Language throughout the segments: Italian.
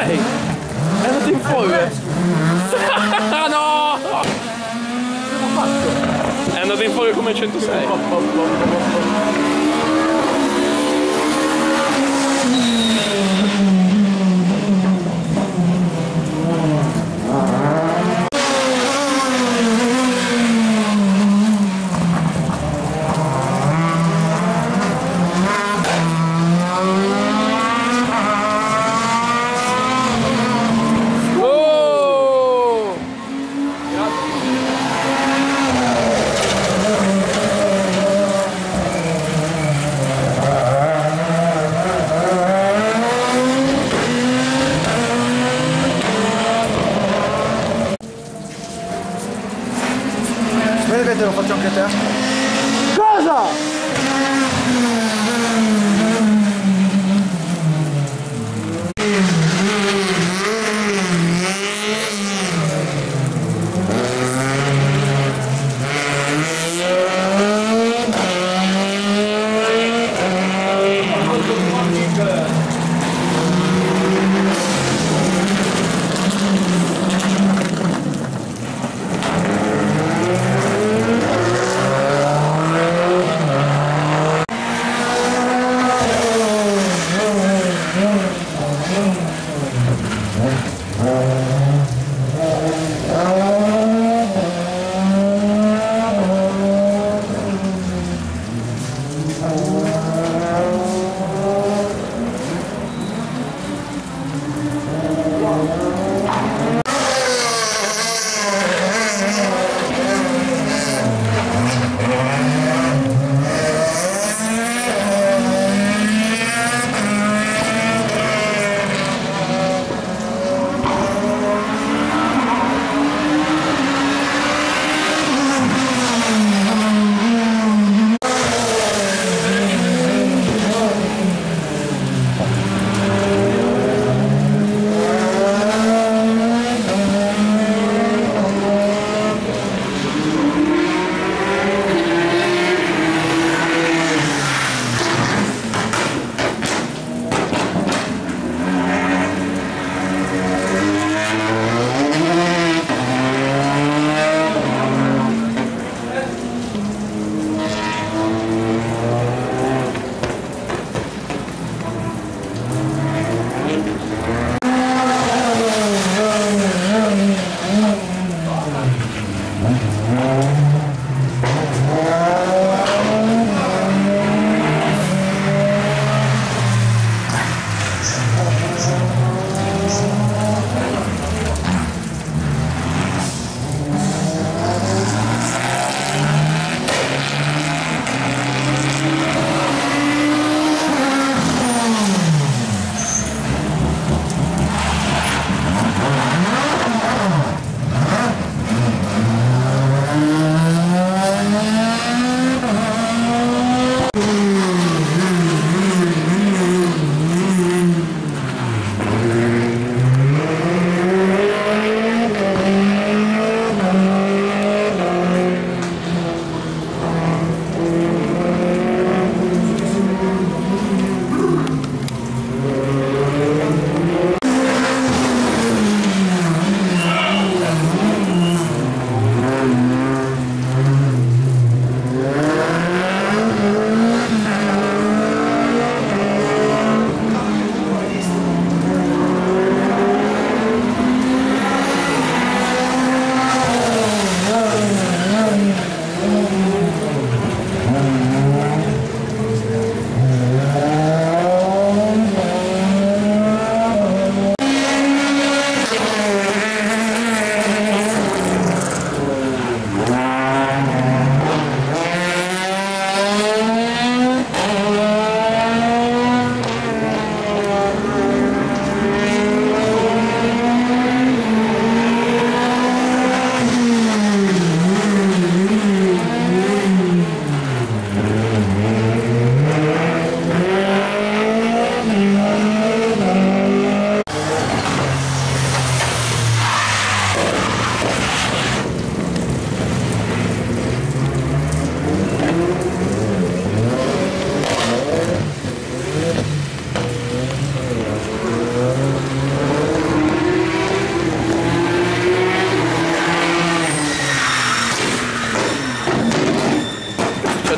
106. È andato in folle. no! È andato in folle come il 106.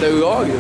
pedagoger.